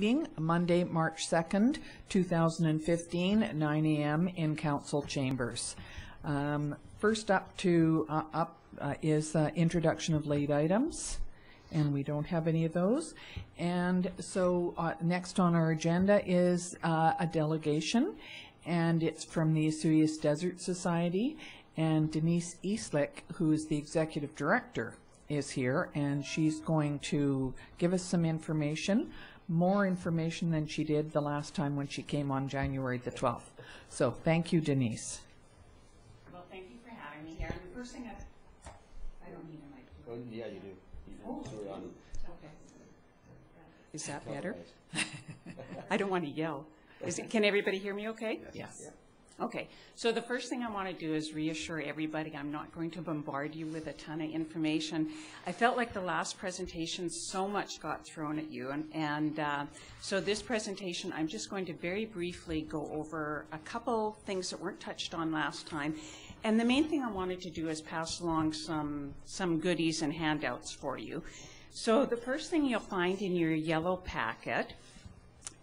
meeting Monday, March 2nd, 2015, at 9 a.m. in council chambers. Um, First up to, uh, up uh, is uh, introduction of late items, and we don't have any of those. And so uh, next on our agenda is uh, a delegation, and it's from the Osoyoos Desert Society. And Denise Eastlick, who is the executive director, is here, and she's going to give us some information, more information than she did the last time when she came on January the 12th. So thank you, Denise. Well, thank you for having me here. And the first thing I, I don't need a mic. Oh, Yeah, you do. You do. Oh. Sorry, on- Okay. Is that better? I don't want to yell. Is it, can everybody hear me okay? Yes. Okay, so the first thing I want to do is reassure everybody, I'm not going to bombard you with a ton of information. I felt like the last presentation, so much got thrown at you, and, and uh, so this presentation, I'm just going to very briefly go over a couple things that weren't touched on last time. And the main thing I wanted to do is pass along some, some goodies and handouts for you. So the first thing you'll find in your yellow packet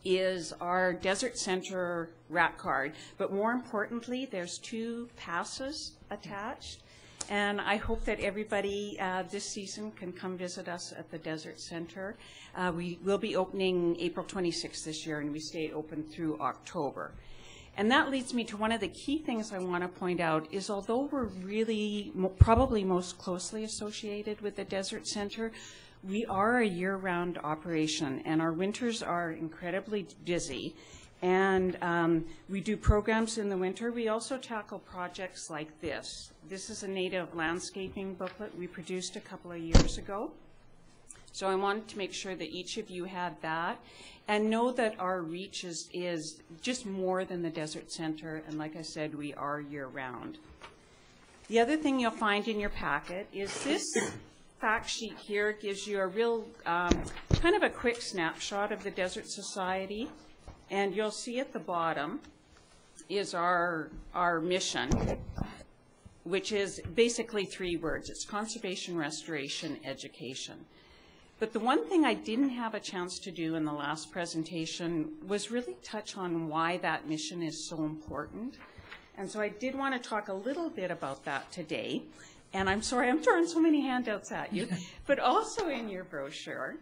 is our Desert Center rat card. But more importantly, there's two passes attached. And I hope that everybody uh, this season can come visit us at the Desert Center. Uh, we will be opening April 26th this year, and we stay open through October. And that leads me to one of the key things I want to point out is although we're really mo- probably most closely associated with the Desert Center, we are a year-round operation, and our winters are incredibly busy. And um, we do programs in the winter. We also tackle projects like this. This is a native landscaping booklet we produced a couple of years ago. So I wanted to make sure that each of you had that and know that our reach is, is just more than the Desert Center. And like I said, we are year-round. The other thing you'll find in your packet is this fact sheet here gives you a real, um, kind of a quick snapshot of the Desert Society. And you'll see at the bottom is our, our mission, which is basically three words. It's conservation, restoration, education. But the one thing I didn't have a chance to do in the last presentation was really touch on why that mission is so important. And so I did want to talk a little bit about that today. And I'm sorry I'm throwing so many handouts at you. but also in your brochure,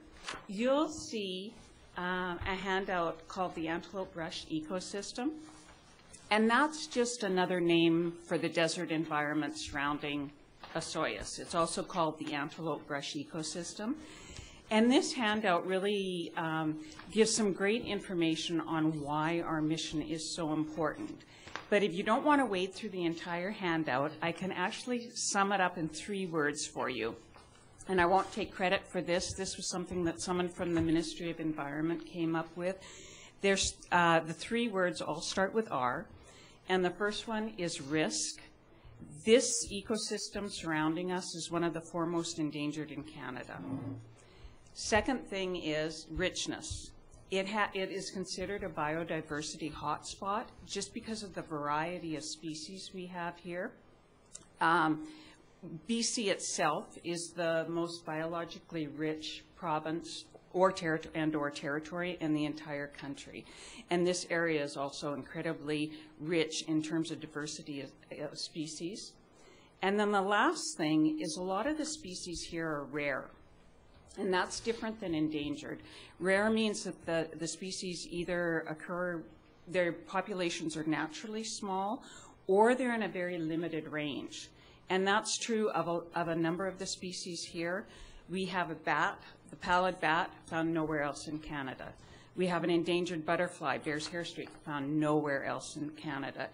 you'll see um, a handout called the Antelope Brush Ecosystem. And that's just another name for the desert environment surrounding Osoyoos. It's also called the Antelope Brush Ecosystem. And this handout really um, gives some great information on why our mission is so important. But if you don't want to wade through the entire handout, I can actually sum it up in three words for you. And I won't take credit for this. This was something that someone from the Ministry of Environment came up with. There's, uh, the three words all start with R, and the first one is risk. This ecosystem surrounding us is one of the foremost endangered in Canada. Second thing is richness. It, it is considered a biodiversity hotspot just because of the variety of species we have here. Um, BC itself is the most biologically rich province or territory and or territory in the entire country. And this area is also incredibly rich in terms of diversity of, of species. And then the last thing is a lot of the species here are rare. And that's different than endangered. Rare means that the, the species either occur, their populations are naturally small, or they're in a very limited range. And that's true of a, of a number of the species here. We have a bat, the pallid bat, found nowhere else in Canada. We have an endangered butterfly, Behr's hairstreak, found nowhere else in Canada.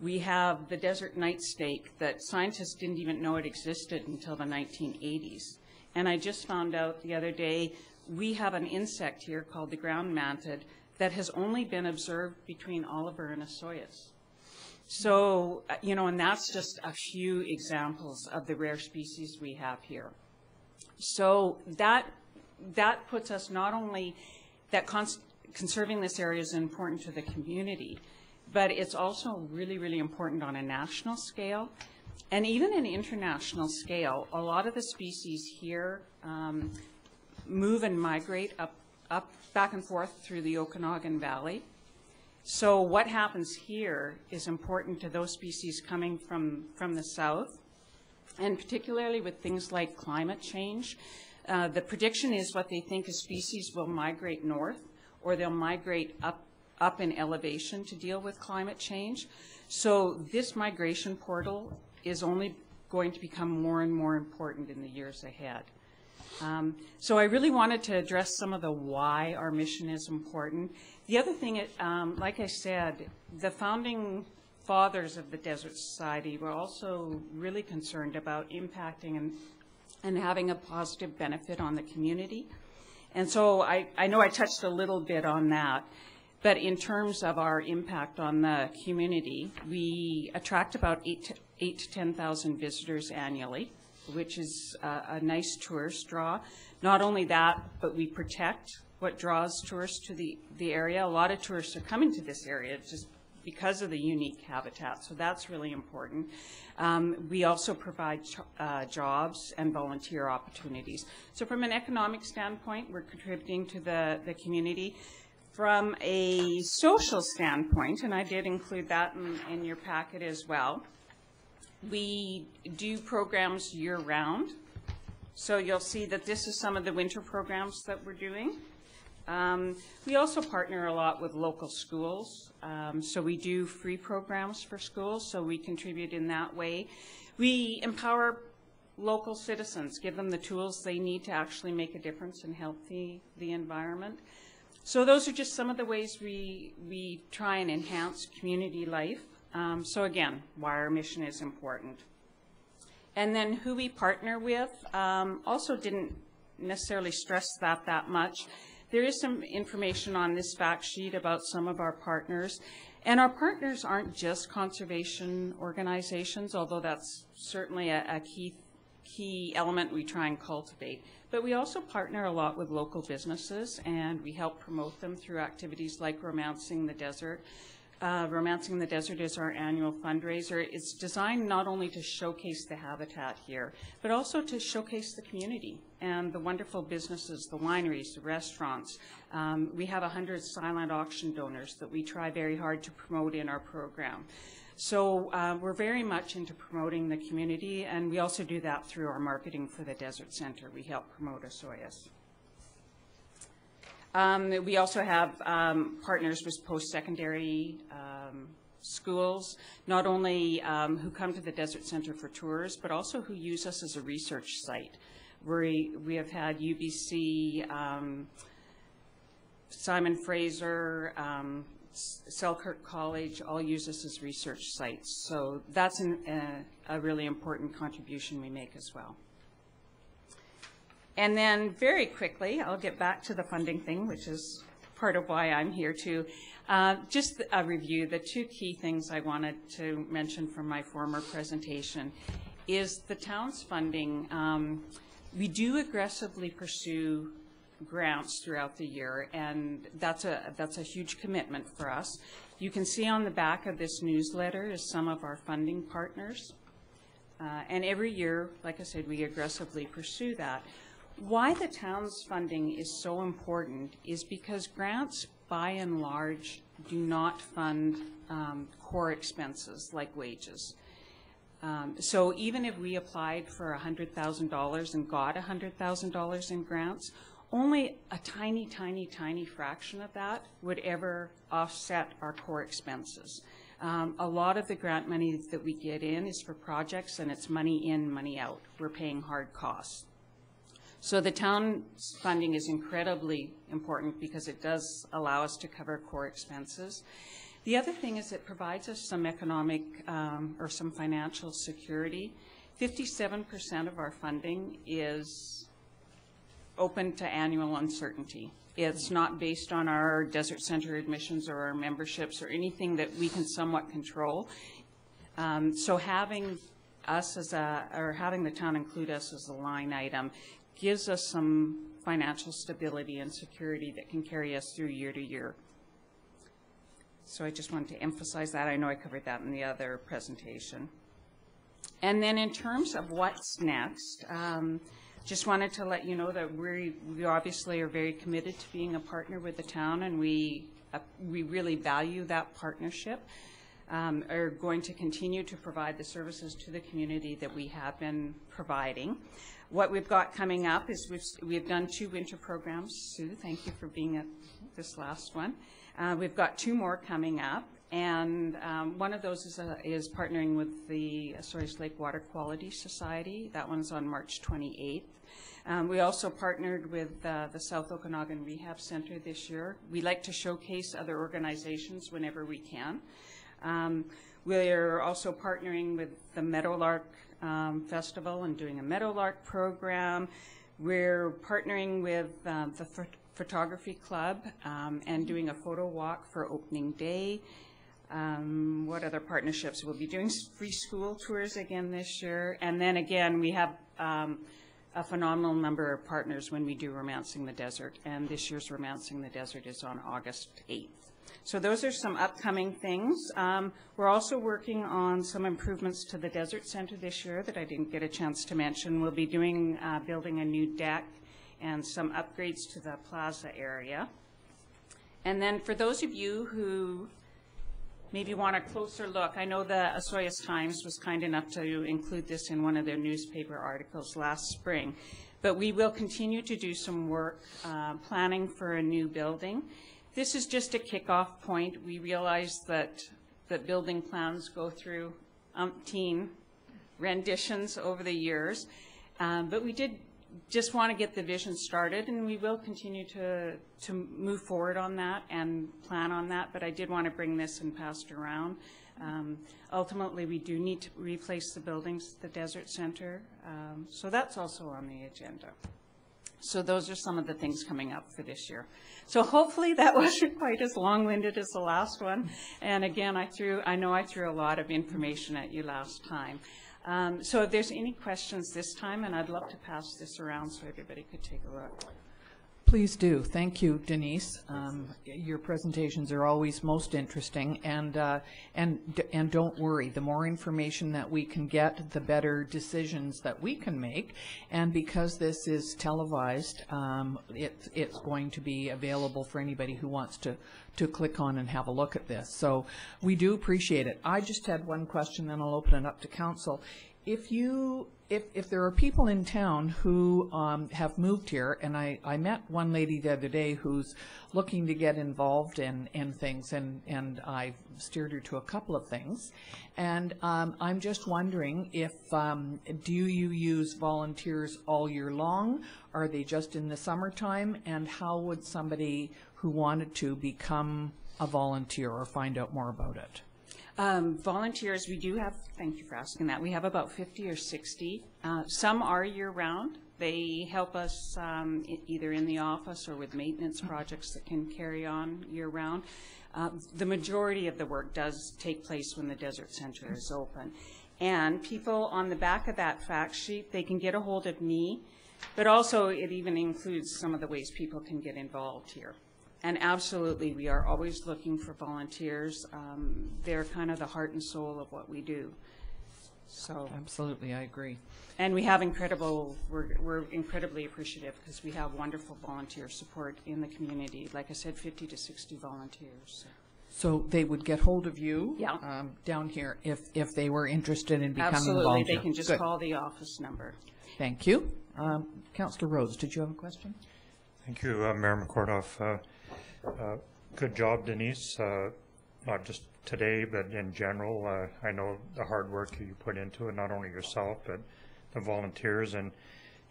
We have the desert night snake that scientists didn't even know it existed until the 1980s. And I just found out the other day we have an insect here called the ground mantid that has only been observed between Oliver and Osoyoos. So, you know, and that's just a few examples of the rare species we have here. So that that puts us not only that cons- conserving this area is important to the community, but it's also really, really important on a national scale. And even an international scale, a lot of the species here um, move and migrate up up, back and forth through the Okanagan Valley. So what happens here is important to those species coming from, from the south, and particularly with things like climate change. Uh, the prediction is what they think a species will migrate north, or they'll migrate up, up in elevation to deal with climate change. So this migration portal is only going to become more and more important in the years ahead. Um, so I really wanted to address some of the why our mission is important. The other thing, it, um, like I said, the founding fathers of the Desert Society were also really concerned about impacting and, and having a positive benefit on the community. And so I, I know I touched a little bit on that, but in terms of our impact on the community, we attract about eight to, eight to 10,000 visitors annually which is uh, a nice tourist draw. Not only that, but we protect what draws tourists to the, the area. A lot of tourists are coming to this area just because of the unique habitat, so that's really important. Um, we also provide uh, jobs and volunteer opportunities. So from an economic standpoint, we're contributing to the, the community. From a social standpoint, and I did include that in, in your packet as well, we do programs year-round. So you'll see that this is some of the winter programs that we're doing. Um, we also partner a lot with local schools. Um, so we do free programs for schools, so we contribute in that way. We empower local citizens, give them the tools they need to actually make a difference and help the, the environment. So those are just some of the ways we, we try and enhance community life. Um, so again, why our mission is important. And then who we partner with um, also didn't necessarily stress that that much. There is some information on this fact sheet about some of our partners. And our partners aren't just conservation organizations, although that's certainly a, a key, key element we try and cultivate. But we also partner a lot with local businesses, and we help promote them through activities like Romancing the Desert, uh, Romancing the Desert is our annual fundraiser. It's designed not only to showcase the habitat here, but also to showcase the community and the wonderful businesses, the wineries, the restaurants. Um, we have 100 silent auction donors that we try very hard to promote in our program. So uh, we're very much into promoting the community, and we also do that through our marketing for the Desert Center. We help promote Osoyoos. Um, we also have um, partners with post-secondary um, schools, not only um, who come to the Desert Center for tours, but also who use us as a research site. We, we have had UBC, um, Simon Fraser, um, Selkirk College all use us as research sites. So that's an, uh, a really important contribution we make as well. And then very quickly, I'll get back to the funding thing, which is part of why I'm here too. Uh, just a review, the two key things I wanted to mention from my former presentation is the town's funding. Um, we do aggressively pursue grants throughout the year, and that's a, that's a huge commitment for us. You can see on the back of this newsletter is some of our funding partners. Uh, and every year, like I said, we aggressively pursue that. Why the town's funding is so important is because grants, by and large, do not fund um, core expenses like wages. Um, so even if we applied for $100,000 and got $100,000 in grants, only a tiny, tiny, tiny fraction of that would ever offset our core expenses. Um, a lot of the grant money that we get in is for projects and it's money in, money out. We're paying hard costs. So the town's funding is incredibly important because it does allow us to cover core expenses. The other thing is it provides us some economic um, or some financial security. 57% of our funding is open to annual uncertainty. It's not based on our desert center admissions or our memberships or anything that we can somewhat control. Um, so having us as a, or having the town include us as a line item gives us some financial stability and security that can carry us through year to year. So I just wanted to emphasize that. I know I covered that in the other presentation. And then in terms of what's next, um, just wanted to let you know that we, we obviously are very committed to being a partner with the town, and we, uh, we really value that partnership. Um, Are going to continue to provide the services to the community that we have been providing. What we've got coming up is we've, we've done two winter programs. Sue, thank you for being at this last one. Uh, We've got two more coming up, and um, one of those is, uh, is partnering with the Osoyoos Lake Water Quality Society. That one's on March 28th. Um, We also partnered with uh, the South Okanagan Rehab Center this year. We like to showcase other organizations whenever we can. Um, We're also partnering with the Meadowlark um, Festival and doing a Meadowlark program. We're partnering with um, the Phot- Photography Club um, and doing a photo walk for opening day. Um, What other partnerships? We'll be doing free school tours again this year. And then again, we have um, a phenomenal number of partners when we do Romancing the Desert. And this year's Romancing the Desert is on August 8th. So those are some upcoming things. Um, We're also working on some improvements to the Desert Center this year that I didn't get a chance to mention. We'll be doing, uh, building a new deck and some upgrades to the plaza area. And then for those of you who maybe want a closer look, I know the Osoyoos Times was kind enough to include this in one of their newspaper articles last spring. But we will continue to do some work uh, planning for a new building. This is just a kickoff point. We realize that, that building plans go through umpteen renditions over the years. Um, But we did just want to get the vision started, and we will continue to, to move forward on that and plan on that, but I did want to bring this and pass it around. Um, Ultimately, we do need to replace the buildings, the Desert Center, um, so that's also on the agenda. So those are some of the things coming up for this year. So hopefully that wasn't quite as long-winded as the last one. And again, I threw, I know I threw a lot of information at you last time. Um, So if there's any questions this time, and I'd love to pass this around so everybody could take a look. Please do. Thank you, Denise. Um, Your presentations are always most interesting, and, uh, and, and don't worry, the more information that we can get, the better decisions that we can make. And because this is televised, um, it, it's going to be available for anybody who wants to, to click on and have a look at this. So we do appreciate it. I just had one question, then I'll open it up to council. If you, if, if there are people in town who um, have moved here, and I, I met one lady the other day who's looking to get involved in, in things, and, and I steered her to a couple of things. And um, I'm just wondering if, um, do you use volunteers all year long? Are they just in the summertime? And how would somebody who wanted to become a volunteer or find out more about it? Um, Volunteers, we do have, thank you for asking that, we have about 50 or 60. Uh, Some are year-round. They help us um, either in the office or with maintenance projects that can carry on year-round. Uh, The majority of the work does take place when the Desert Center is open. And people on the back of that fact sheet, they can get a hold of me, but also it even includes some of the ways people can get involved here. And absolutely, we are always looking for volunteers. Um, They're kind of the heart and soul of what we do. So, Absolutely, I agree. and we have incredible, we're we're incredibly appreciative because we have wonderful volunteer support in the community. Like I said, 50 to 60 volunteers. So they would get hold of you? Yeah. um, Down here, if, if they were interested in becoming a Absolutely, they can just Good. call the office number. Thank you. Um, Counselor Rhodes, did you have a question? Thank you, uh, Mayor McKortoff. Uh, uh, Good job, Denise, uh, not just today, but in general. Uh, I know the hard work you put into it, not only yourself, but the volunteers. And,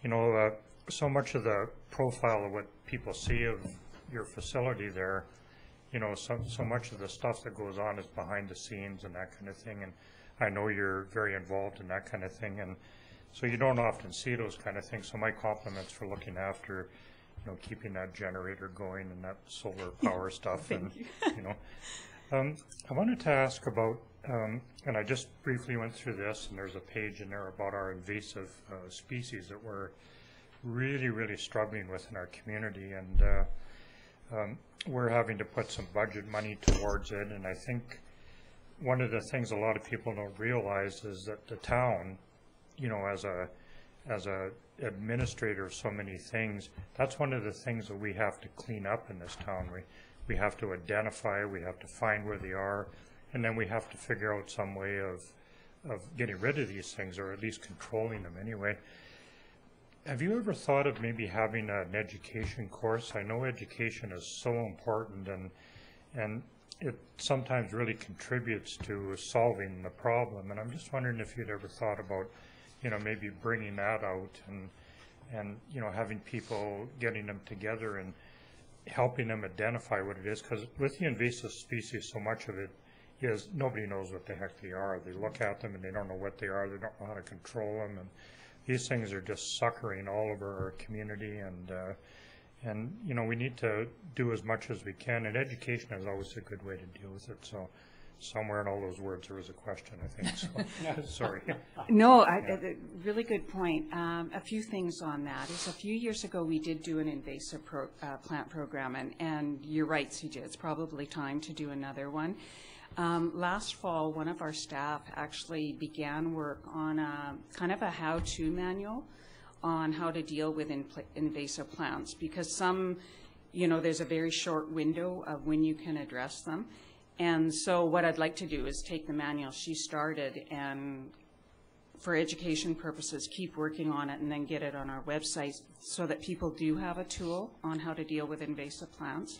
you know, uh, so much of the profile of what people see of your facility there, you know, so, so much of the stuff that goes on is behind the scenes and that kind of thing. And I know you're very involved in that kind of thing. And so you don't often see those kind of things. So my compliments for looking after, you know, keeping that generator going and that solar power stuff. and you know, um, I wanted to ask about, um, and I just briefly went through this, and there's a page in there about our invasive uh, species that we're really, really struggling with in our community, and uh, um, we're having to put some budget money towards it. And I think one of the things a lot of people don't realize is that the town, you know, as a as a administrator of so many things, that's one of the things that we have to clean up in this town. We, we have to identify, we have to find where they are, and then we have to figure out some way of, of getting rid of these things, or at least controlling them anyway. Have you ever thought of maybe having an education course? I know education is so important and, and it sometimes really contributes to solving the problem. And I'm just wondering if you'd ever thought about, you know, maybe bringing that out and, and, you know, having people, getting them together and helping them identify what it is. Because with the invasive species, so much of it is nobody knows what the heck they are. They look at them and they don't know what they are. They don't know how to control them. And these things are just suckering all over our community and, uh, and, you know, we need to do as much as we can, and education is always a good way to deal with it, so somewhere in all those words, there was a question, I think, so, sorry. No, I, a- a really good point. Um, a few things on that is a few years ago we did do an invasive pro, uh, plant program, and, and you're right, CJ. It's probably time to do another one. Um, last fall, one of our staff actually began work on a kind of a how-to manual on how to deal with in, invasive plants because some, you know, there's a very short window of when you can address them. And so what I'd like to do is take the manual she started and for education purposes, keep working on it and then get it on our website so that people do have a tool on how to deal with invasive plants.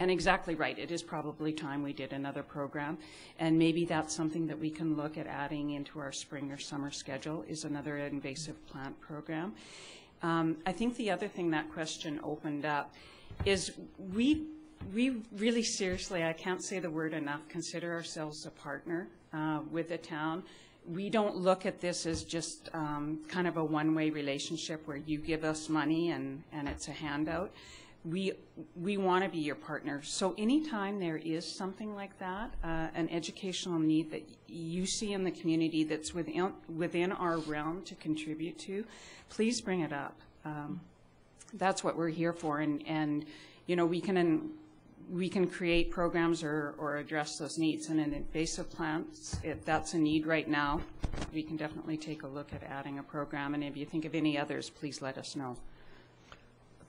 And exactly right, it is probably time we did another program. And maybe that's something that we can look at adding into our spring or summer schedule is another invasive plant program. Um, I think the other thing that question opened up is we, we really seriously, I can't say the word enough, consider ourselves a partner uh, with the town. We don't look at this as just um, kind of a one-way relationship where you give us money and, and it's a handout we we want to be your partner. So anytime there is something like that, uh, an educational need that you see in the community that's within within our realm to contribute to, please bring it up. Um, that's what we're here for, and and you know we can we can create programs or, or address those needs. And in invasive plants, if that's a need right now, we can definitely take a look at adding a program. And if you think of any others, please let us know.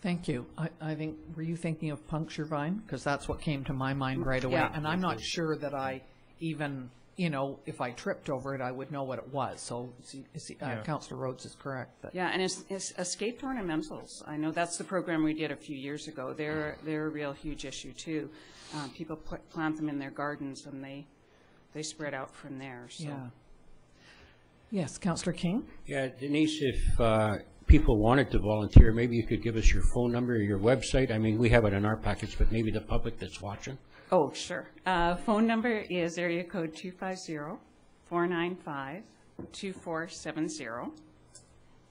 Thank you. I, I think, were you thinking of puncture vine? Because that's what came to my mind right away. Yeah. And I'm not sure that I even, you know, if I tripped over it, I would know what it was. So see- see, uh, Yeah. Counselor Rhodes is correct. that- Yeah, and it's, it's escaped ornamentals. I know that's the program we did a few years ago. They're, they're a real huge issue too. Uh, people put, plant them in their gardens and they, they spread out from there, so. Yeah. Yes, Councillor King? Yeah, Denise, if uh, people wanted to volunteer, maybe you could give us your phone number or your website. I mean, we have it in our packets, but maybe the public that's watching. Oh, sure. Uh, phone number is area code 250-495-2470.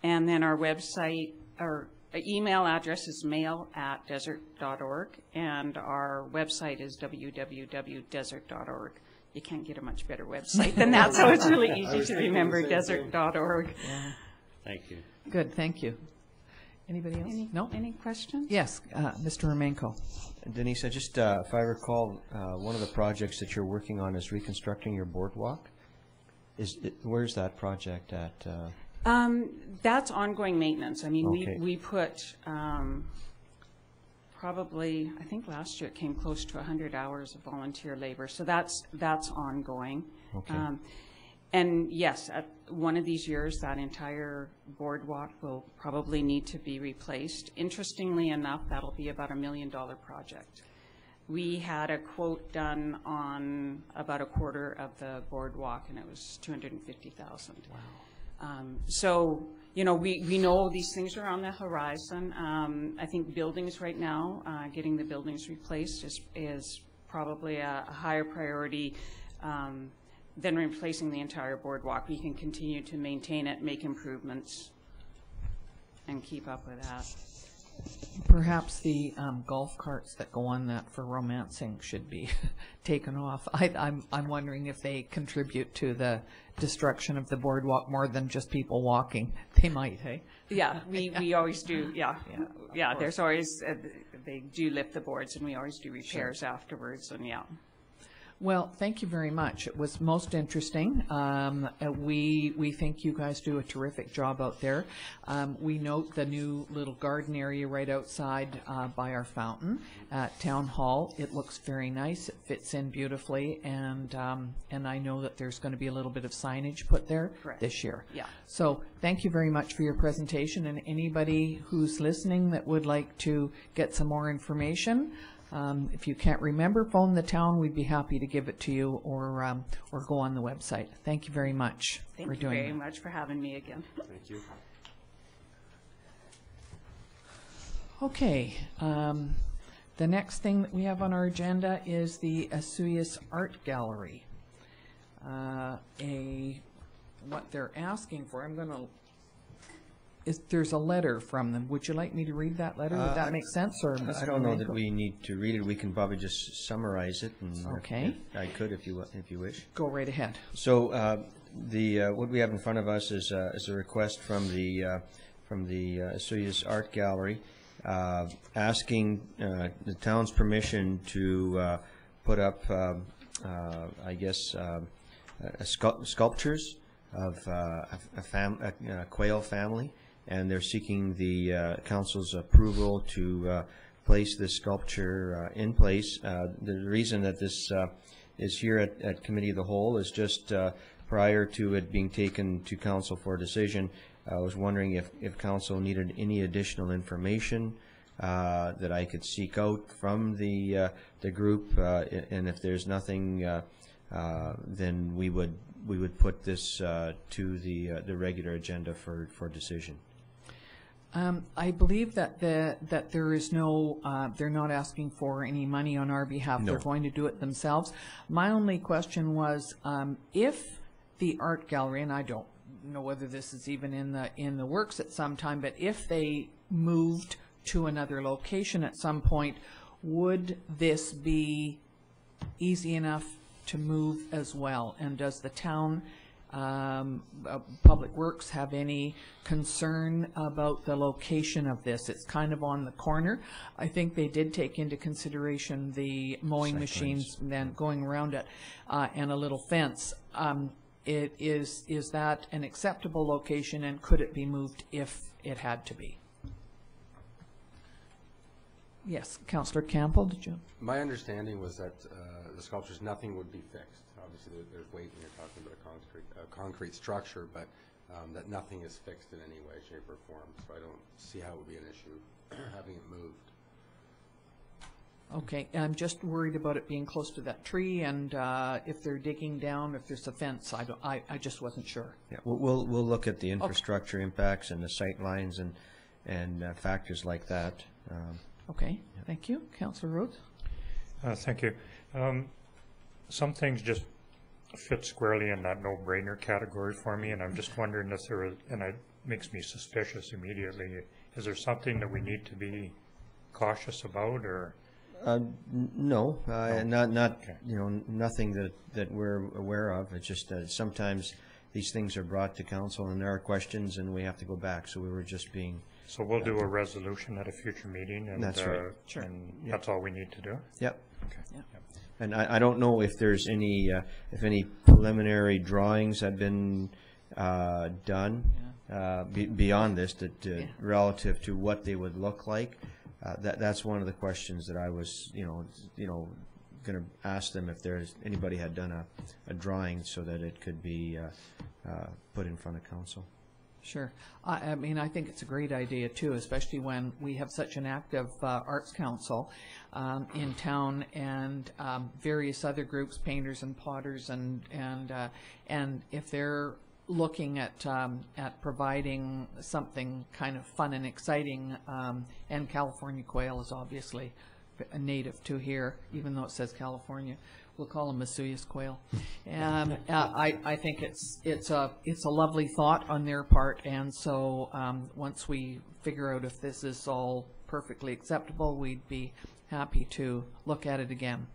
And then our website, our email address is mail at desert.org, and our website is www.desert.org. You can't get a much better website than that, so it's really easy to remember, desert.org. Thank you. Good, thank you. Anybody else? Any, No? any questions? Yes, uh, Mr. Romanko. Denise, I just, uh, if I recall, uh, one of the projects that you're working on is reconstructing your boardwalk. Is, it- where's that project at? uh, Um, that's ongoing maintenance. I mean, we, we put, um, probably, I think last year it came close to hundred hours of volunteer labor, so that's, that's ongoing. Okay. Um, And yes, at one of these years, that entire boardwalk will probably need to be replaced. Interestingly enough, that'll be about a million dollar project. We had a quote done on about a quarter of the boardwalk, and it was two hundred and fifty thousand. Wow. Um, So, you know, we, we know these things are on the horizon. Um, I think buildings right now, uh, getting the buildings replaced is, is probably a a higher priority um, than replacing the entire boardwalk. We can continue to maintain it, make improvements, and keep up with that. Perhaps the um, golf carts that go on that for romancing should be taken off. I, I'm, I'm wondering if they contribute to the destruction of the boardwalk more than just people walking. They might, hey? Yeah, we, we always do, yeah, yeah, there's always, uh, they do lift the boards, and we always do repairs afterwards, and yeah. Well, thank you very much. It was most interesting. Um, uh, we we think you guys do a terrific job out there. Um, we note the new little garden area right outside uh, by our fountain at Town Hall. It looks very nice. It fits in beautifully, and um, and I know that there's going to be a little bit of signage put there Correct. this year. Yeah. So thank you very much for your presentation, and anybody who's listening that would like to get some more information, um, if you can't remember, phone the town, we'd be happy to give it to you, or, um, or go on the website. Thank you very much Thank for you doing very that. much for having me again. Thank you. Okay, um, the next thing that we have on our agenda is the Osoyoos Art Gallery. Uh, a, what they're asking for, I'm gonna, is, there's a letter from them. Would you like me to read that letter? Would Uh, that make sense, or? I Mr. don't know that we need to read it. We can probably just summarize it. and if- Okay. if I could, if you, if you wish. Go right ahead. So uh, the, uh, what we have in front of us is, uh, is a request from the, uh, from the uh, Osoyoos Art Gallery, uh, asking uh, the town's permission to uh, put up, um, uh, I guess, um, uh, sculp- sculptures of uh, a a fam, a a quail family, and they're seeking the uh, council's approval to uh, place this sculpture uh, in place. Uh, The reason that this uh, is here at, at Committee of the Whole is just uh, prior to it being taken to council for a decision, I was wondering if, if council needed any additional information that I could seek out from the, the group, and if there's nothing, then we would, we would put this to the, the regular agenda for, for decision. Um, I believe that the, that there is no, uh, they're not asking for any money on our behalf. They're going to do it themselves. My only question was, um, if the art gallery, and I don't know whether this is even in the, in the works at some time, but if they moved to another location at some point, would this be easy enough to move as well? And does the town, um, uh, Public Works have any concern about the location of this? It's kind of on the corner. I think they did take into consideration the mowing machines and then going around it, uh, and a little fence. Um, it is, is that an acceptable location and could it be moved if it had to be? Yes, Counselor Campol, did you? My understanding was that uh, the sculptures, nothing would be fixed. Obviously, there- there's weight when you're talking about a concrete, a concrete structure, but um, that nothing is fixed in any way, shape, or form. So I don't see how it would be an issue having it moved. Okay, I'm just worried about it being close to that tree, and uh, if they're digging down, if there's a fence, I don't, I, I just wasn't sure. Yeah, we'll, we'll, we'll look at the infrastructure impacts and the sight lines and, and uh, factors like that. Um, Okay, thank you. Counselor Rhodes? Uh, Thank you. Um, Some things just fit squarely in that no-brainer category for me, and I'm just wondering if there is, and it makes me suspicious immediately. Is there something that we need to be cautious about, or? Uh, n- No, uh, not, not, Okay. you know, nothing that, that we're aware of. It's just that sometimes these things are brought to council and there are questions and we have to go back. So we were just being, So we'll do a resolution at a future meeting, and. That's right. uh, Sure. And that's all we need to do? yep. Okay. And I, I don't know if there's any, uh, if any preliminary drawings have been uh, done uh, be- beyond this, that, uh, relative to what they would look like. Uh, That, that's one of the questions that I was, you know, you know, going to ask them if there's, anybody had done a, a drawing so that it could be uh, uh, put in front of council. Sure. I, I mean, I think it's a great idea too, especially when we have such an active uh, arts council um, in town and um, various other groups, painters and potters, and and uh, and if they're looking at um, at providing something kind of fun and exciting, um, and California quail is obviously a native to here, even though it says California. We'll call them Masuias quail. Um, I, I think it's, it's a, it's a lovely thought on their part, and so, um, once we figure out if this is all perfectly acceptable, we'd be happy to look at it again.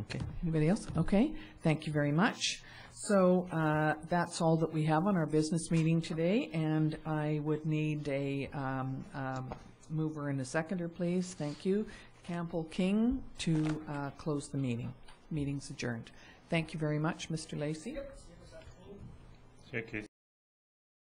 Okay. Anybody else? Okay, thank you very much. So, uh, that's all that we have on our business meeting today, and I would need a, um, um, mover and a seconder, please. Thank you. Campol King to, uh, close the meeting. Meeting's adjourned. Thank you very much, Mr. Lacy. See you.